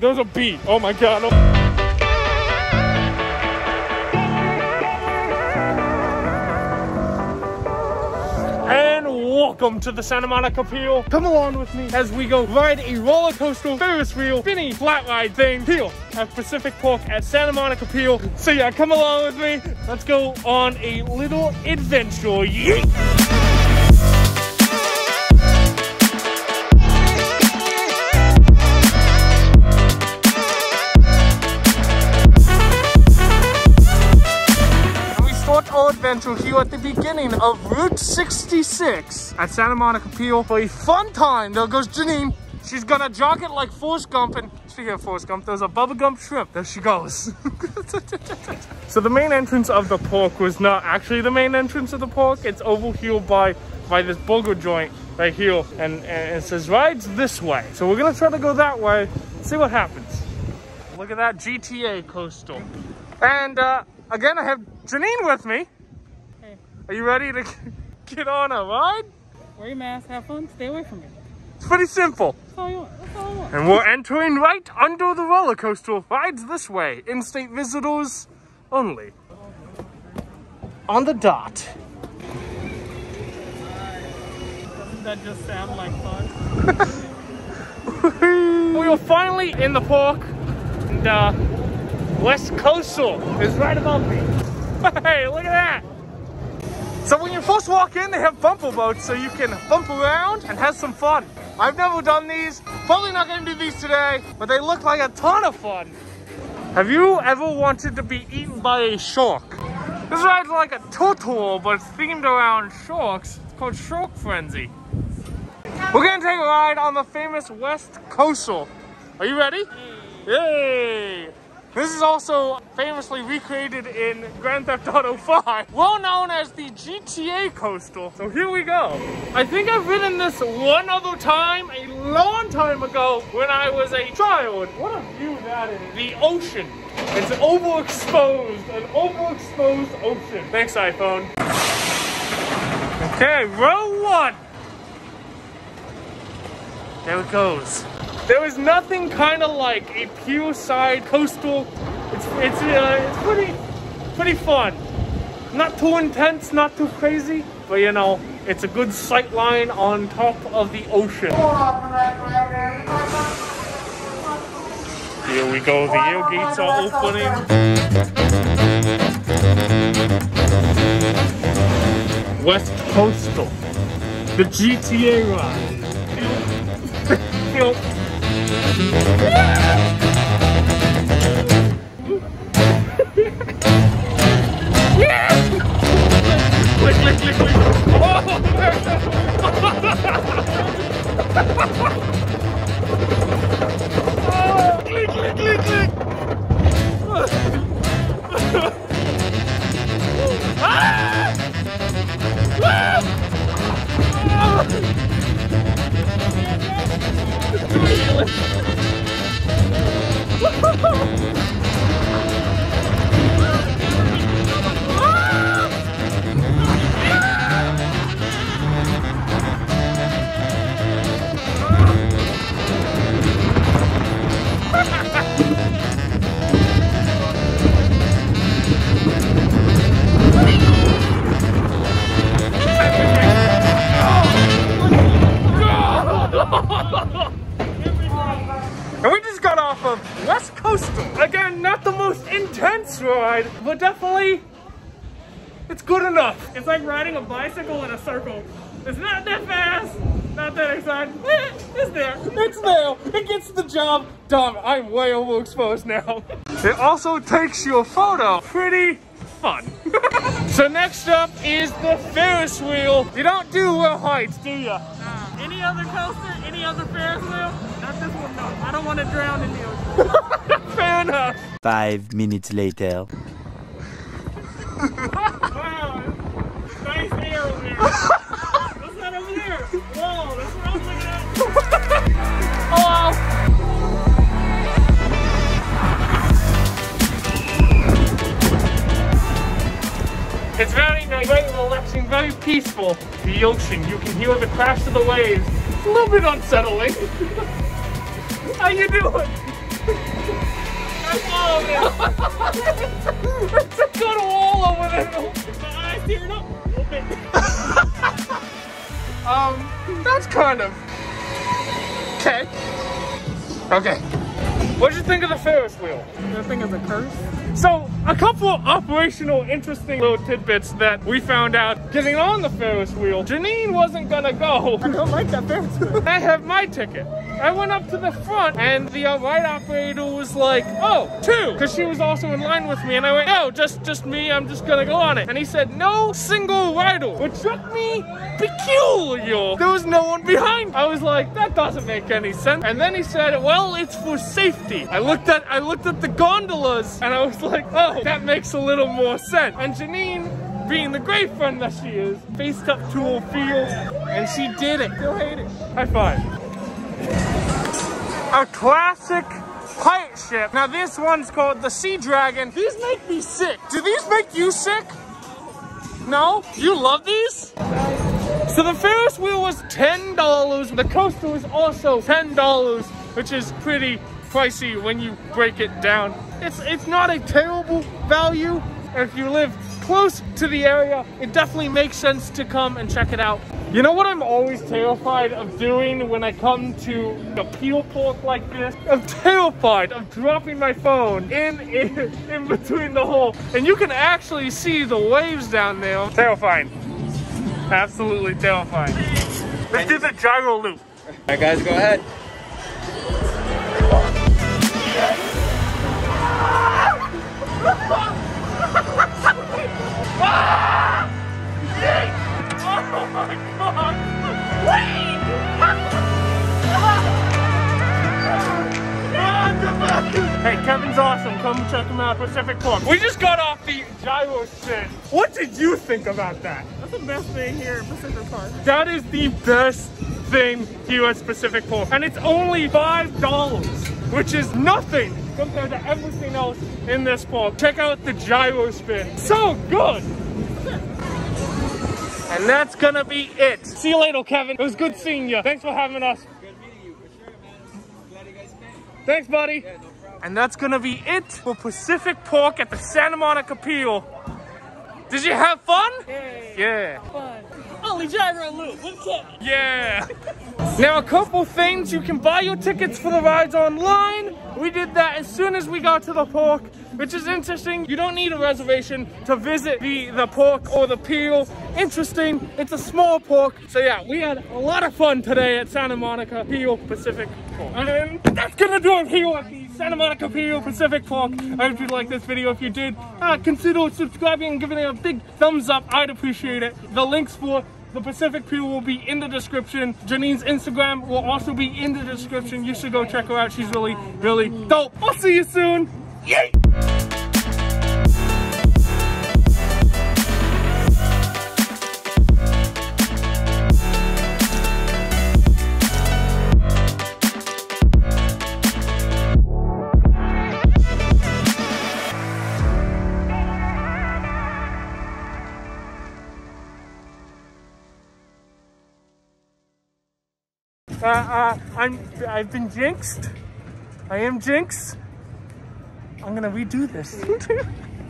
There's a bee. Oh my god. Oh. And welcome to the Santa Monica Pier. Come along with me as we go ride a roller coaster, Ferris wheel, spinny flat ride thing here at Pacific Park at Santa Monica Pier. So yeah, come along with me. Let's go on a little adventure. Adventure here at the beginning of Route 66 at Santa Monica Pier for a fun time. There goes Jenene. She's gonna jog it like Forrest Gump. And speaking of Forrest Gump, there's a Bubba Gump shrimp. There she goes. so the main entrance of the park was not actually the main entrance of the park. It's over here by by this burger joint right here, and, and it says rides this way. So we're gonna try to go that way. See what happens. Look at that GTA coaster. And uh, again, I have Jenene with me. Are you ready to get on a ride? wear your mask, have fun, stay away from me. It's pretty simple. That's all you want. That's all I want. And we're entering right under the roller coaster. Rides this way. In-state visitors only. On the dot. Doesn't that just sound like fun? we are finally in the park. And uh, West Coaster is right above me. Hey, look at that. So when you first walk in, they have bumper boats so you can bump around and have some fun. I've never done these. Probably not gonna do these today, but they look like a ton of fun. Have you ever wanted to be eaten by a shark? This ride's like a turtle, but it's themed around sharks. It's called Shark Frenzy. We're gonna take a ride on the famous West Coaster. Are you ready? Yay! This is also famously recreated in Grand Theft Auto 5, well known as the GTA Coastal. So here we go. I think I've ridden this one other time, a long time ago, when I was a child. What a view that is. The ocean. It's overexposed, an overexposed ocean. Thanks, iPhone. Okay, row one. There it goes. There is nothing kind of like a pure side coastal. It's it's uh, it's pretty pretty fun. Not too intense, not too crazy, but you know, it's a good sight line on top of the ocean. Here we go. The air gates are opening. West Coaster, the GTA ride. Música ride, but definitely it's good enough. It's like riding a bicycle in a circle. It's not that fast, not that exciting. Eh, It's there, it's there. It gets the job done. I'm way overexposed now. It also takes your photo. Pretty fun. so next up is the Ferris wheel. You don't do well heights, do you? Uh, any other coaster? Any other Ferris wheel? Not this one, no. I don't want to drown in the ocean. Fair enough. Five minutes later. Wow, nice over there. What's that over there? That's what I was looking at. It's very nice, very relaxing, very peaceful. The ocean, you can hear the crash of the waves. It's a little bit unsettling. How you doing? It's a good wall over there. My eyes tearing up. Um, that's kind of okay. Okay. What'd you think of the Ferris wheel? That thing is a curse. So, a couple of operational interesting little tidbits that we found out getting on the Ferris wheel. Jenene wasn't gonna go. I don't like that Ferris wheel. I have my ticket. I went up to the front and the uh, ride operator was like, oh, two, because she was also in line with me. And I went, no, just, just me, I'm just gonna go on it. And he said, no single rider, which struck me peculiar. There was no one behind. I was like, that doesn't make any sense. And then he said, well, it's for safety. I looked at, I looked at the gondolas and I was like, oh, that makes a little more sense. And Jenene, being the great friend that she is, faced up to her field and she did it. Still hate it. High five a classic pirate ship. Now this one's called the Sea Dragon. These make me sick. Do these make you sick? No? You love these? So the Ferris wheel was $10. The coaster was also $10, which is pretty pricey when you break it down. It's, it's not a terrible value. If you live close to the area, it definitely makes sense to come and check it out. You know what I'm always terrified of doing when I come to a peel pork like this? I'm terrified of dropping my phone in, in, in between the hole. And you can actually see the waves down there. Terrifying. Absolutely terrifying. Let's do the gyro loop. All right, guys, go ahead. My god! Hey, Kevin's awesome. Come check him out, Pacific Park. We just got off the gyro spin. What did you think about that? That's the best thing here at Pacific Park. That is the best thing here at Pacific Park. And it's only $5, which is nothing compared to everything else in this park. Check out the gyro spin. So good! And that's gonna be it. See you later, Kevin. It was good seeing you. Thanks for having us. Good meeting you, for sure, man. Glad you guys came. Thanks, buddy. Yeah, no problem. And that's gonna be it for Pacific Park at the Santa Monica Pier. Did you have fun? Yay. Yeah. Fun. Kevin. Yeah. Now a couple things, you can buy your tickets for the rides online. We did that as soon as we got to the park, which is interesting. You don't need a reservation to visit the, the park or the pier. Interesting, it's a small park. So yeah, we had a lot of fun today at Santa Monica Pier Pacific Park. And that's gonna do it here at the Santa Monica Pier Pacific Park. I hope you liked this video. If you did, uh, consider subscribing and giving it a big thumbs up. I'd appreciate it. The links for the Pacific Pew will be in the description. Jenene's Instagram will also be in the description. You should go check her out. She's really, really dope. I'll see you soon. Yay! Uh, uh, I'm, I've been jinxed. I am jinxed. I'm gonna redo this.